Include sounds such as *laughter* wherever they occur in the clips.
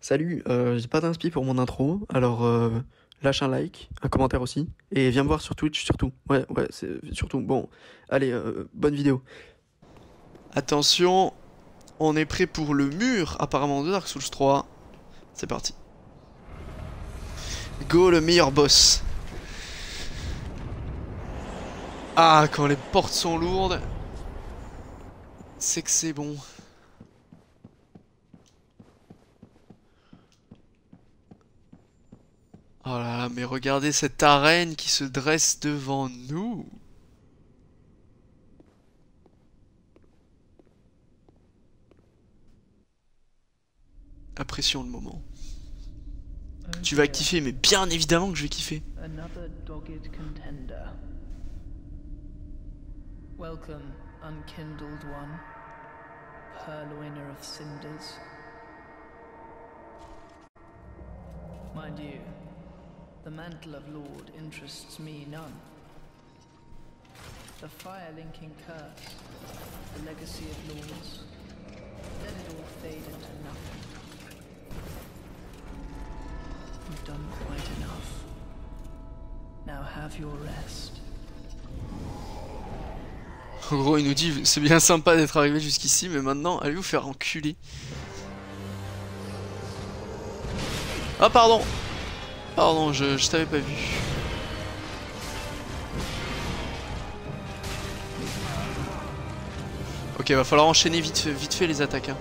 Salut, euh, j'ai pas d'inspi pour mon intro, alors euh, lâche un like, un commentaire aussi, et viens me voir sur Twitch surtout. Ouais, ouais, c'est surtout. Bon, allez, euh, bonne vidéo. Attention, on est prêt pour le mur apparemment de Dark Souls 3. C'est parti. Go le meilleur boss. Ah, quand les portes sont lourdes, c'est que c'est bon. Oh là là, mais regardez cette arène qui se dresse devant nous. Apprécions le moment. Tu vas kiffer, mais bien évidemment que je vais kiffer. Another dogged contender. Welcome, unkindled one, purloiner of cinders. Mind you, the mantle of Lord interests me none. The fire-linking curse, the legacy of lords, let it all fade into nothing. You've done quite enough. Now have your rest. En gros, il nous dit c'est bien sympa d'être arrivé jusqu'ici, mais maintenant, allez vous faire enculer. Ah, pardon Pardon, je, t'avais pas vu. Ok, va falloir enchaîner vite, fait- vite fait les attaques. hein.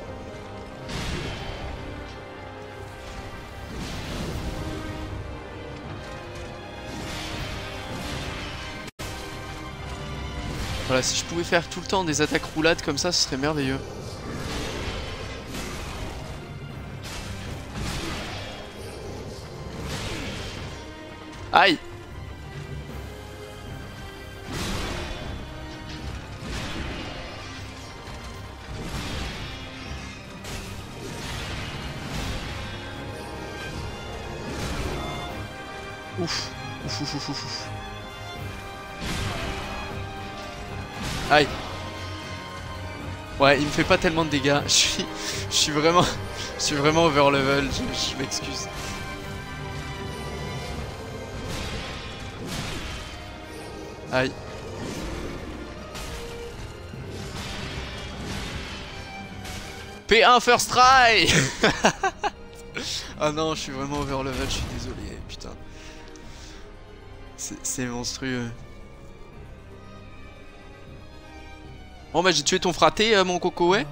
Voilà, si je pouvais faire tout le temps des attaques roulades comme ça, ce serait merveilleux. Aïe Ouf, ouf, ouf, ouf, ouf. Ouais, il me fait pas tellement de dégâts. *laughs* Je suis, je suis vraiment, je suis vraiment over level. Je, je m'excuse. Aïe. P1 first try *laughs* Ah non, je suis vraiment over level, je suis désolé, putain. C'est monstrueux. Bon bah j'ai tué ton fraté, euh, mon coco, ouais.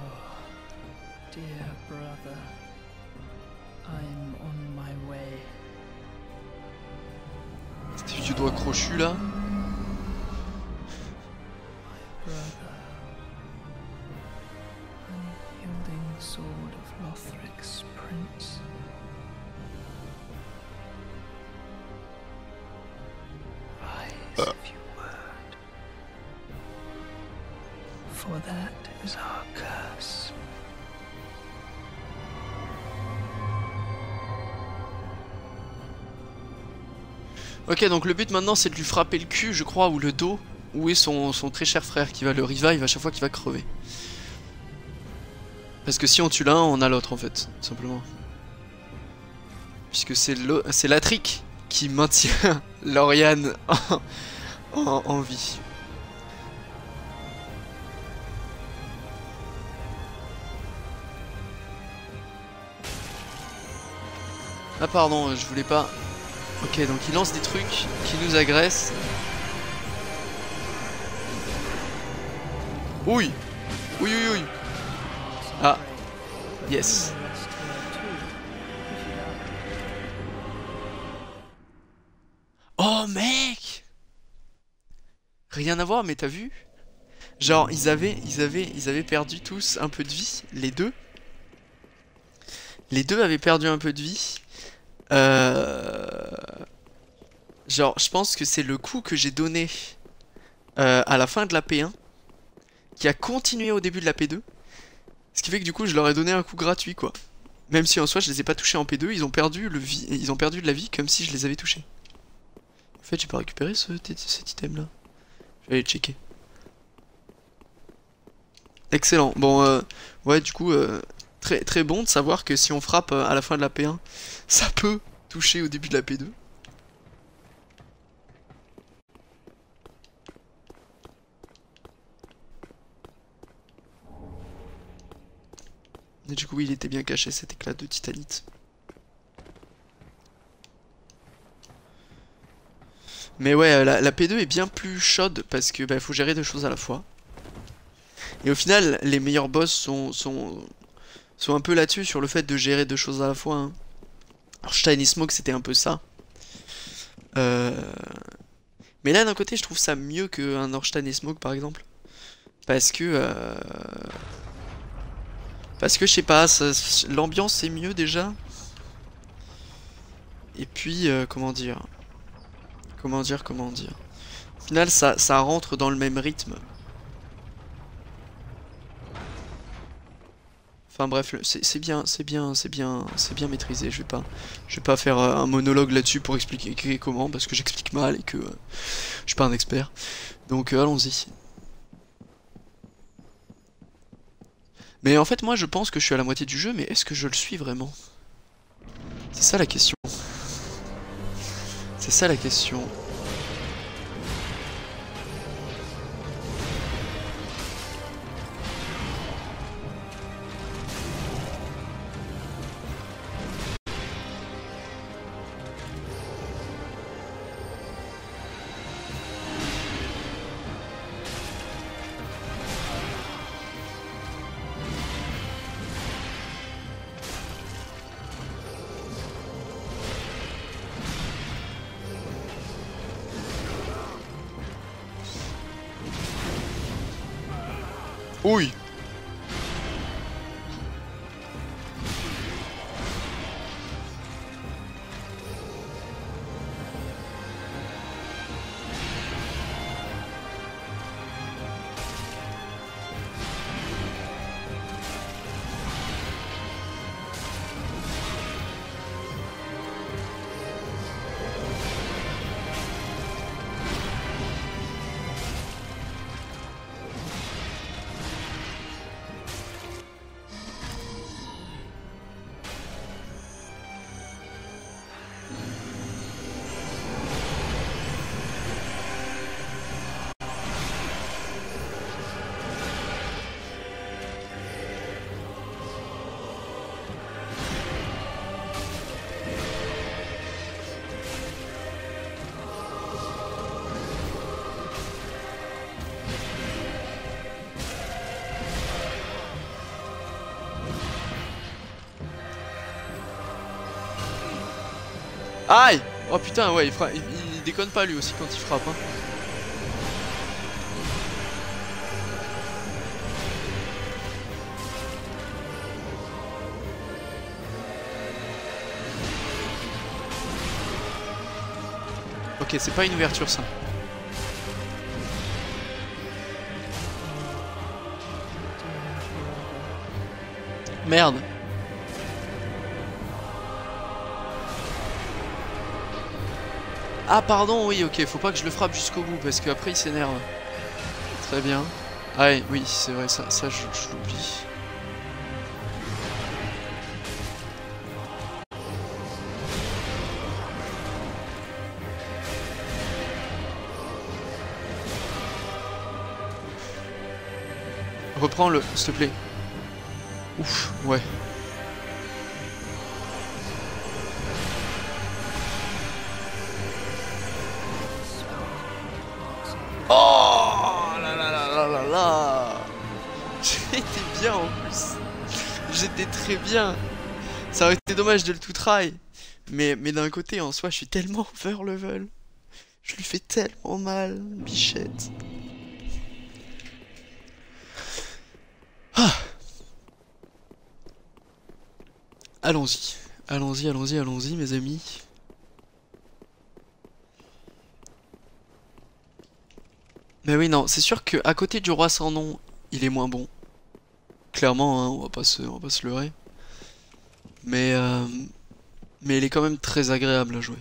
C'était vieux doigt crochu là. Ok, donc le but maintenant c'est de lui frapper le cul, je crois, ou le dos. Où est son, son très cher frère qui va le revive à chaque fois qu'il va crever. Parce que si on tue l'un, on a l'autre en fait, tout simplement. Puisque c'est la trick qui maintient *laughs* Lauriane en, en- vie. Ah pardon, je voulais pas... Ok, donc il lance des trucs qui nous agressent. Oui Oui, oui, oui Ah, yes. Oh mec Rien à voir, mais t'as vu? Genre, ils avaient, ils, avaient, ils avaient perdu tous un peu de vie, les deux. Les deux avaient perdu un peu de vie. Euh... Genre, je pense que c'est le coup que j'ai donné euh, à la fin de la P1 qui a continué au début de la P2. Ce qui fait que du coup, je leur ai donné un coup gratuit, quoi. Même si en soi, je les ai pas touchés en P2, ils ont perdu, le ils ont perdu de la vie comme si je les avais touchés. En fait, j'ai pas récupéré ce... cet item-là. Je vais aller checker. Excellent. Bon, euh, ouais, du coup, euh, Très, bon de savoir que si on frappe euh, à la fin de la P1, *laughs* ça peut toucher au début de la P2. Et du coup, il était bien caché cet éclat de titanite. Mais ouais, euh, la, la P2 est bien plus chaude parce que bah, faut gérer deux choses à la fois. Et au final, les meilleurs boss sont, sont un peu là-dessus, sur le fait de gérer deux choses à la fois. Hein. Et Smoke, c'était un peu ça. Euh, Mais là, d'un côté, je trouve ça mieux qu'un Orstein et Smoke, par exemple. Parce que... euh, Parce que, je sais pas, l'ambiance est mieux, déjà. Et puis, euh, comment dire? Comment dire, comment dire? Au final, ça, ça rentre dans le même rythme. Enfin bref, c'est bien, c'est bien, c'est bien, c'est bien maîtrisé. Je vais pas, je vais pas faire euh, un monologue là-dessus pour expliquer comment, parce que j'explique mal et que euh, je suis pas un expert. Donc euh, allons-y. Mais en fait, moi, je pense que je suis à la moitié du jeu, mais est-ce que je le suis vraiment? C'est ça la question. C'est ça la question. Aïe Oh putain, ouais, il, il déconne pas lui aussi quand il frappe. Hein. Ok, c'est pas une ouverture ça. Merde. Ah pardon, oui, ok, faut pas que je le frappe jusqu'au bout parce qu'après il s'énerve. Très bien. Ah oui, c'est vrai, ça, ça je, je l'oublie. Reprends-le, s'il te plaît. Ouf, ouais. Très bien. Ça aurait été dommage de le tout try. Mais, mais d'un côté, en soi, je suis tellement *laughs* over level Je lui fais tellement mal, bichette. Ah. Allons-y, allons-y, allons-y, allons-y, mes amis. Mais oui, non, c'est sûr que à côté du roi sans nom, il est moins bon. Clairement, hein, on va pas se, on va pas se leurrer. Mais, euh, mais il est quand même très agréable à jouer.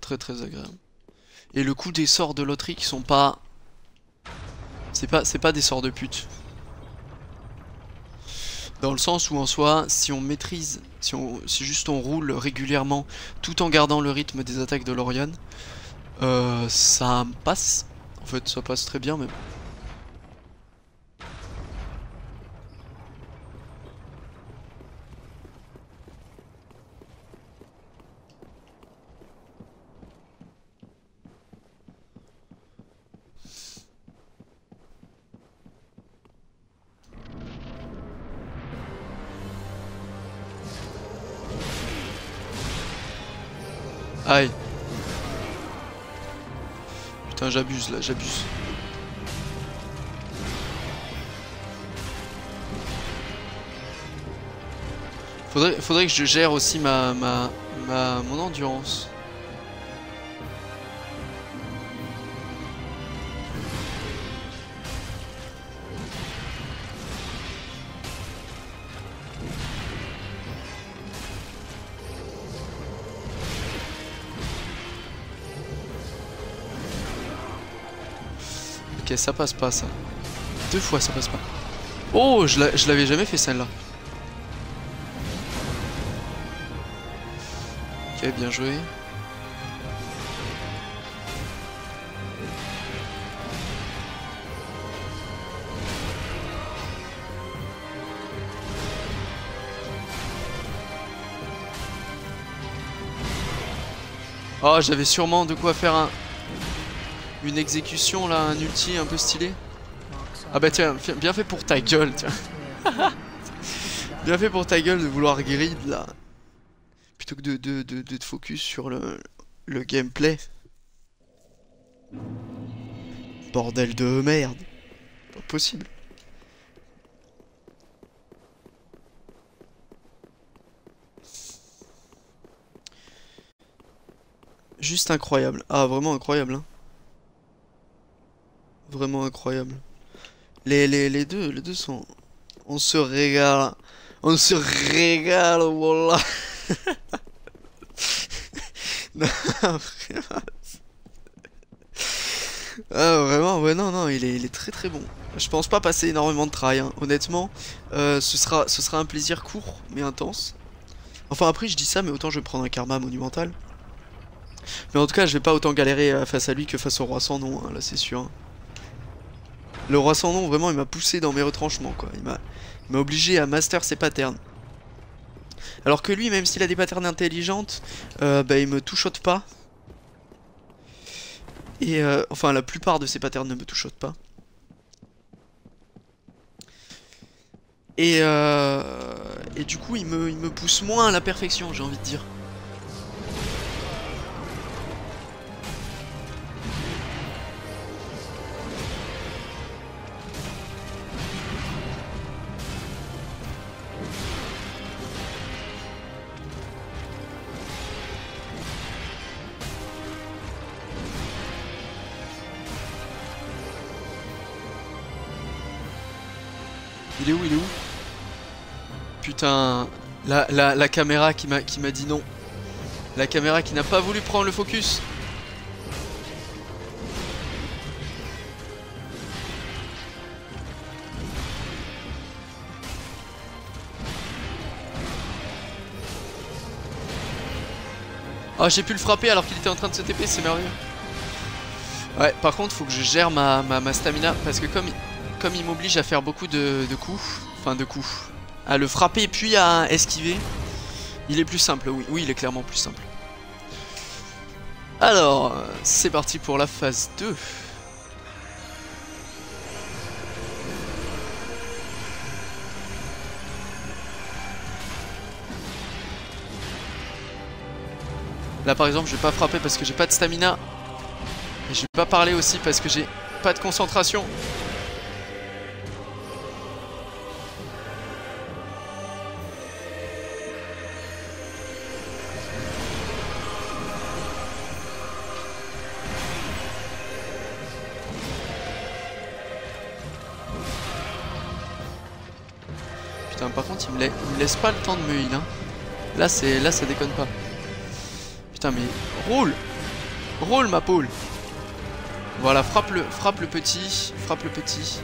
Très très agréable. Et le coup des sorts de loterie qui sont pas... C'est pas, pas des sorts de pute. Dans le sens où en soi, si on maîtrise, si, on, si juste on roule régulièrement tout en gardant le rythme des attaques de Lorian, euh, ça passe. En fait, ça passe très bien même. Putain, j'abuse là, j'abuse. Faudrait, faudrait que je gère aussi ma, ma, ma mon endurance. Ça passe pas ça. Deux fois ça passe pas. Oh, je l'avais jamais fait celle-là. Ok, bien joué. Oh, j'avais sûrement de quoi faire un... Une exécution là, un ulti un peu stylé. Ah bah tiens, bien fait pour ta gueule, tiens. *laughs* Bien fait pour ta gueule de vouloir grid là. Plutôt que de, de, de, de te focus sur le, le gameplay. Bordel de merde. Pas possible. Juste incroyable. Ah, vraiment incroyable. Hein. Vraiment incroyable. Les, les, les deux, les deux sont... On se régale. On se régale, voilà. *laughs* non, vraiment. Ah, vraiment, ouais, non, non, il est, il est très très bon. Je pense pas passer énormément de travail, hein. honnêtement. Euh, ce, sera, ce sera un plaisir court, mais intense. Enfin, après, je dis ça, mais autant je vais prendre un karma monumental. Mais en tout cas, je vais pas autant galérer euh, face à lui que face au roi sans nom, hein, là, c'est sûr. hein. Le roi sans nom, vraiment, il m'a poussé dans mes retranchements, quoi. Il m'a obligé à master ses patterns. Alors que lui, même s'il a des patterns intelligentes, euh, bah, il me touchote pas. Et euh, enfin, la plupart de ses patterns ne me touchotent pas. Et, euh, et du coup, il me pousse moins à la perfection, j'ai envie de dire. Il est où Il est où? Putain, la, la, la caméra qui m'a dit non. La caméra qui n'a pas voulu prendre le focus. Ah, j'ai pu le frapper alors qu'il était en train de se TP, c'est merveilleux. Ouais, par contre, faut que je gère ma, ma, ma stamina parce que comme, comme il m'oblige à faire beaucoup de, coups, enfin de coups, à le frapper puis à esquiver, il est plus simple, oui, oui, il est clairement plus simple. Alors, c'est parti pour la phase 2. Là par exemple je vais pas frapper parce que j'ai pas de stamina. Et je vais pas parler aussi parce que j'ai pas de concentration. laisse pas le temps de me heal. Hein. Là, c'est là, ça déconne pas. Putain, mais roule, roule ma poule. Voilà, frappe le, frappe le petit, frappe le petit.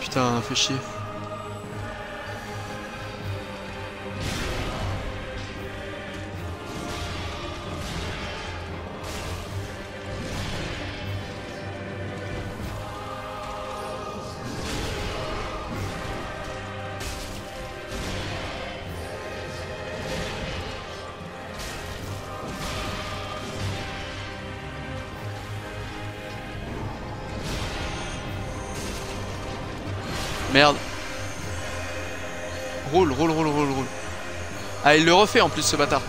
Putain, fais chier. Merde. Roule, roule, roule, roule, roule. Ah, il le refait en plus, ce bâtard.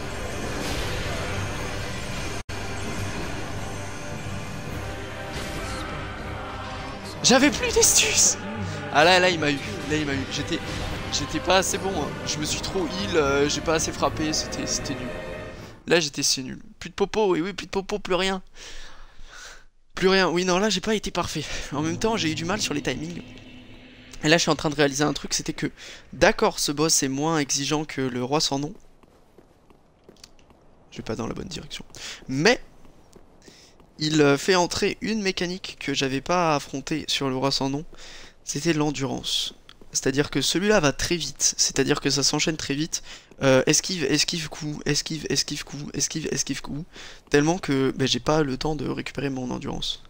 J'avais plus d'estus Ah là, là, il m'a eu. Là, il m'a eu. J'étais... Pas assez bon. hein. Je me suis trop heal, euh, j'ai pas assez frappé, c'était nul. Là, j'étais si nul. Plus de popo, oui, oui, plus de popo, plus rien. Plus rien. Oui, non, là, j'ai pas été parfait. En même temps, j'ai eu du mal sur les timings. Et là, je suis en train de réaliser un truc, c'était que, d'accord, ce boss est moins exigeant que le roi sans nom. Je vais pas dans la bonne direction. Mais, il euh, fait entrer une mécanique que j'avais pas affrontée sur le roi sans nom. C'était l'endurance. C'est-à-dire que celui-là va très vite. C'est-à-dire que ça s'enchaîne très vite. Euh, esquive, esquive, coup, esquive, esquive, coup, esquive, esquive, coup. Tellement que ben, j'ai pas le temps de récupérer mon endurance.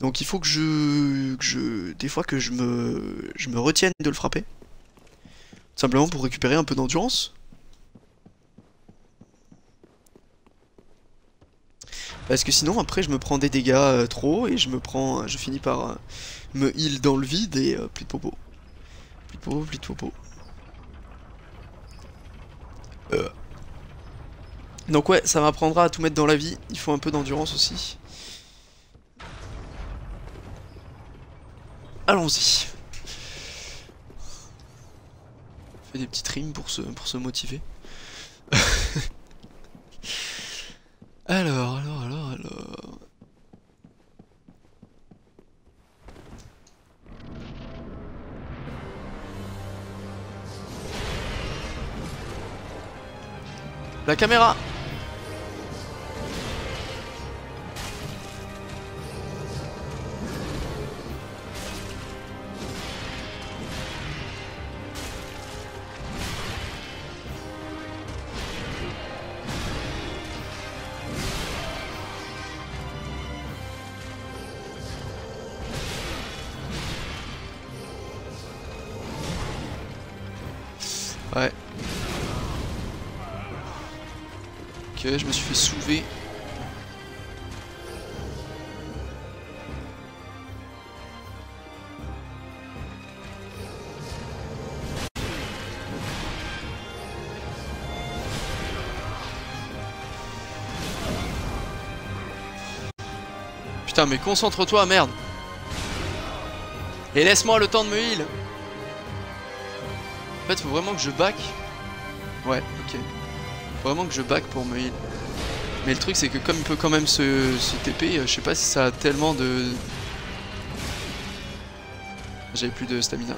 Donc il faut que je, que je des fois que je me, je me retienne de le frapper. Simplement pour récupérer un peu d'endurance. Parce que sinon après je me prends des dégâts euh, trop et je me prends, je finis par euh, me heal dans le vide et euh, plus de popo. Plus de popo, plus de popo. Donc ouais, ça m'apprendra à tout mettre dans la vie. Il faut un peu d'endurance aussi. Allons-y. Fais des petites rimes pour se, pour se motiver. *laughs* alors, alors, alors, alors. La caméra Je me suis fait soulever. Putain, mais concentre-toi, merde. Et laisse-moi le temps de me heal. En fait, faut vraiment que je back. Ouais, ok. Faut vraiment que je back pour me heal. Mais le truc, c'est que comme il peut quand même se, se TP, euh, je sais pas si ça a tellement de... J'avais plus de stamina.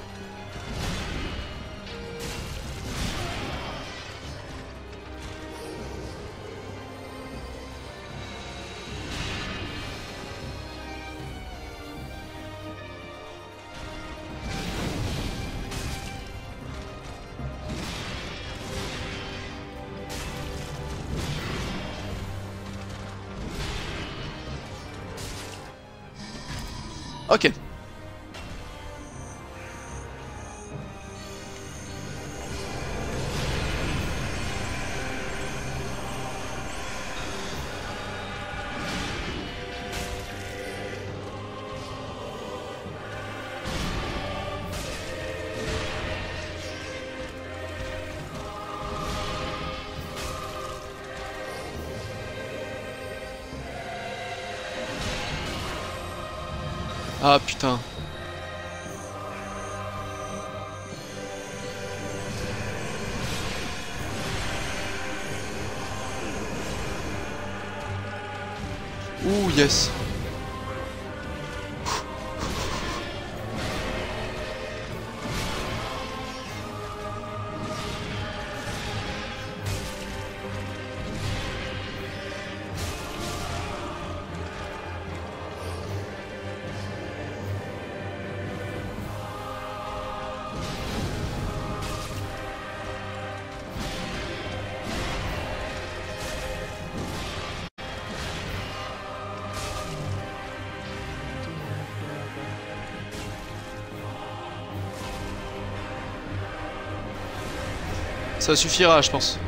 Ah putain. Ouh yes. Ça suffira, je pense.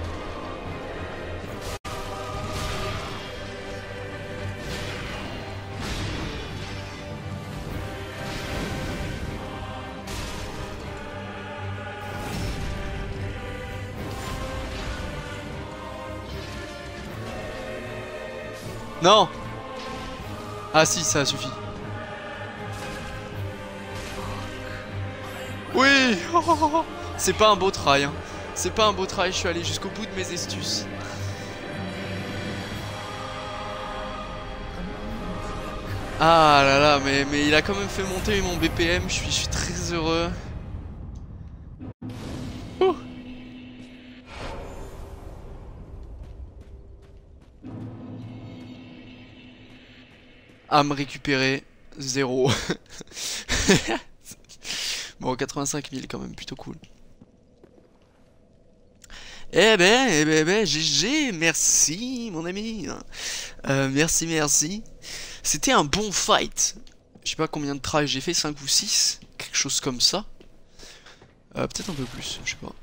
Non Ah si, ça suffit. Oui *laughs* C'est pas un beau try. C'est pas un beau try, je suis allé jusqu'au bout de mes astuces. Ah là là, mais, il a quand même fait monter mon BPM, je suis, très heureux. Ouh. À me zéro. *laughs* bon, 85 000 quand même, plutôt cool. Eh ben, eh ben, eh ben, GG, merci mon ami. Euh, merci, merci. C'était un bon fight. Je sais pas combien de tries j'ai fait, 5 ou 6, quelque chose comme ça. Euh, Peut-être un peu plus, je sais pas.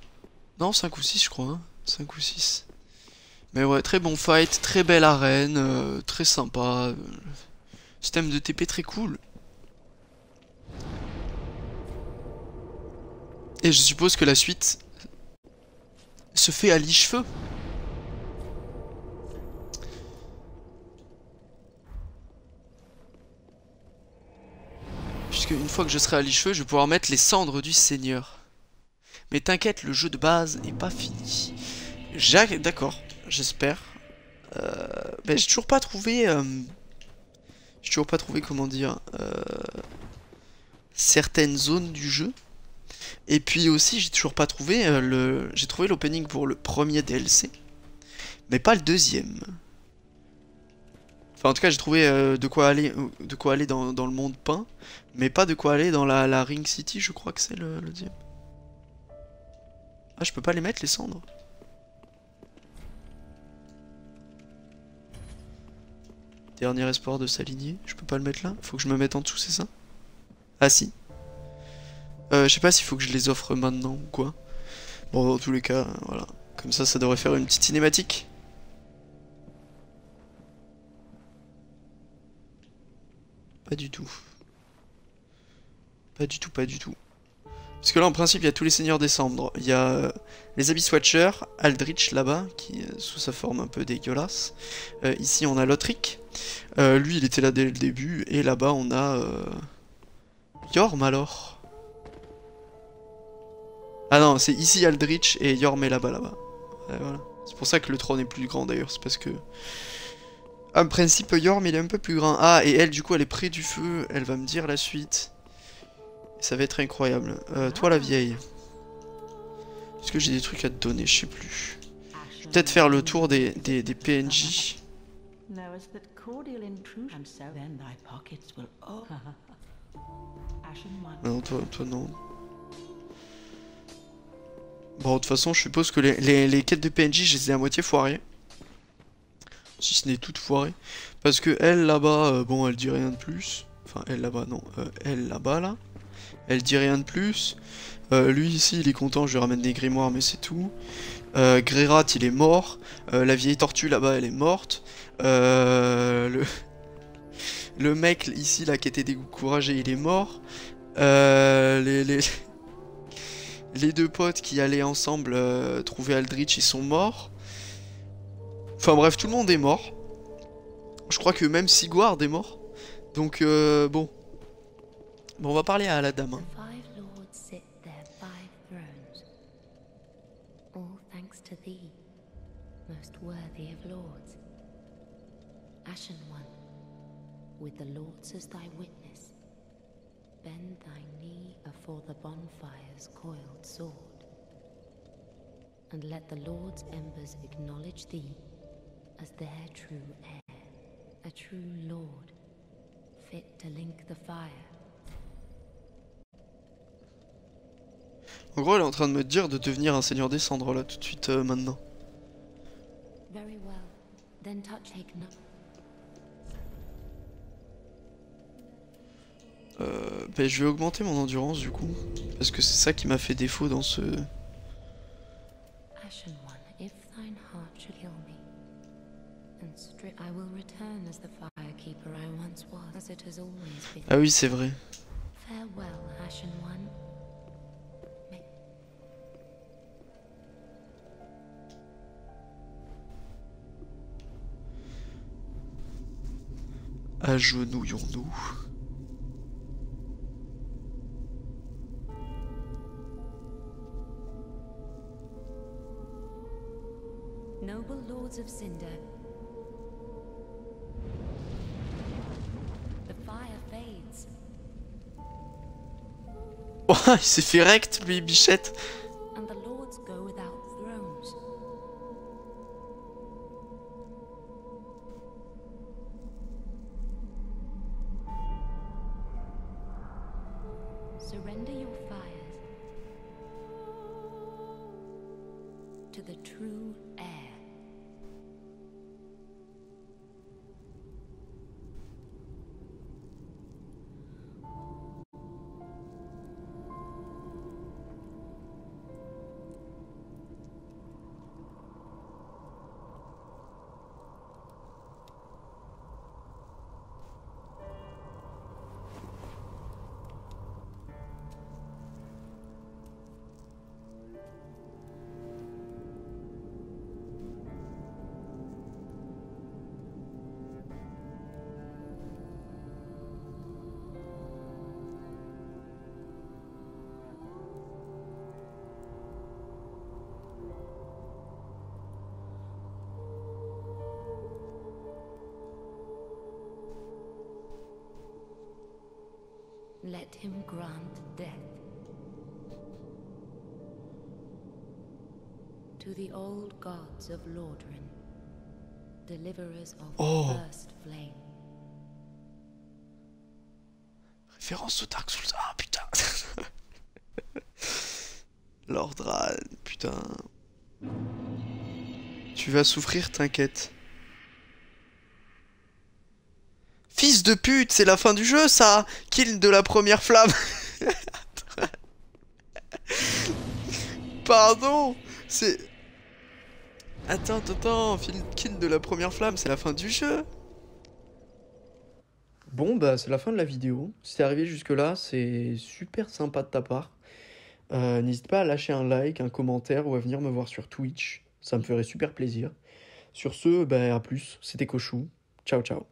Non, 5 ou 6 je crois, hein. 5 ou 6. Mais ouais, très bon fight, très belle arène, euh, très sympa. Système de TP très cool. Et je suppose que la suite se fait à liche-feu. Puisque une fois que je serai à liche-feu, je vais pouvoir mettre les cendres du Seigneur. Mais t'inquiète, le jeu de base est pas fini. D'accord, j'espère. Euh, ben, j'ai toujours pas trouvé... euh, j'ai toujours pas trouvé, comment dire... euh, certaines zones du jeu. Et puis aussi, j'ai toujours pas trouvé euh, le. J'ai trouvé l'opening pour le premier DLC, mais pas le deuxième. Enfin, en tout cas, j'ai trouvé euh, de quoi aller, euh, de quoi aller dans, dans le monde peint, mais pas de quoi aller dans la, Ring City. Je crois que c'est le, le deuxième. Ah, je peux pas les mettre les cendres. Dernier espoir de s'aligner. Je peux pas le mettre là. Faut que je me mette en dessous, c'est ça? Ah si. Euh, je sais pas s'il faut que je les offre maintenant ou quoi. Bon, dans tous les cas, euh, voilà. Comme ça, ça devrait faire une petite cinématique. Pas du tout. Pas du tout, pas du tout. Parce que là, en principe, il y a tous les seigneurs des cendres. Il y a euh, les Abyss Watcher, Aldrich là-bas, qui est sous sa forme un peu dégueulasse. Euh, ici, on a Lothric. Euh, lui, il était là dès le début. Et là-bas, on a... Euh... Yorm alors ah non, c'est ici Aldrich et Yorm est là-bas, là-bas. Voilà. C'est pour ça que le trône est plus grand d'ailleurs, c'est parce que... En principe, Yorm il est un peu plus grand. Ah, et elle, du coup, elle est près du feu, elle va me dire la suite. Ça va être incroyable. Euh, toi, la vieille. Est-ce que j'ai des trucs à te donner? Je sais plus. Peut-être faire le tour des, des, des PNJ. Knowest that cordial intrusion, and so then thy pockets will. *laughs* Ashen one. Non, toi, toi non. Bon, de toute façon, je suppose que les, les, quêtes de PNJ, je les ai à moitié foirées. Si ce n'est toutes foirées. Parce que elle, là-bas, euh, bon, elle dit rien de plus. Enfin, elle, là-bas, non. euh, elle, là-bas, là. Elle dit rien de plus. Euh, lui, ici, il est content, je lui ramène des grimoires, mais c'est tout. Grérat, il est mort. La vieille tortue, là-bas, elle est morte. Le... *laughs* Le mec, ici, là, qui était découragé, il est mort. Les... les deux potes qui allaient ensemble euh, trouver Aldrich, ils sont morts. Enfin bref, tout le monde est mort. Je crois que même Sigward est mort. Donc euh, bon. Bon, on va parler à la dame. hein. Ashen One, with the lords as thy witness, bend thy knee afore the bonfire's coiled sword, and let the lords' embers acknowledge thee as their true heir, a true lord, fit to link the fire. En gros, elle est en train de me dire de devenir un seigneur des cendres là tout de suite euh, maintenant. Very well. Then touch. Ben, je vais augmenter mon endurance du coup. Parce que c'est ça qui m'a fait défaut dans ce... Ashen One, if thine heart Oh, *laughs* il s'est fait rect lui, bichette. Let him grant death to the old gods of Lordran, deliverers of Oh. the first flame. Référence au Dark Souls. Ah putain. Lordran, putain. Tu vas souffrir, t'inquiète. Fils de pute, c'est la fin du jeu ça Kill de la première flamme *laughs* Pardon C'est... Attends, attends, attends, kill de la première flamme, c'est la fin du jeu Bon, bah c'est la fin de la vidéo. Si t'es arrivé jusque-là, c'est super sympa de ta part. Euh, N'hésite pas à lâcher un like, un commentaire ou à venir me voir sur Twitch. Ça me ferait super plaisir. Sur ce, bah à plus. C'était Kochou. Ciao, ciao.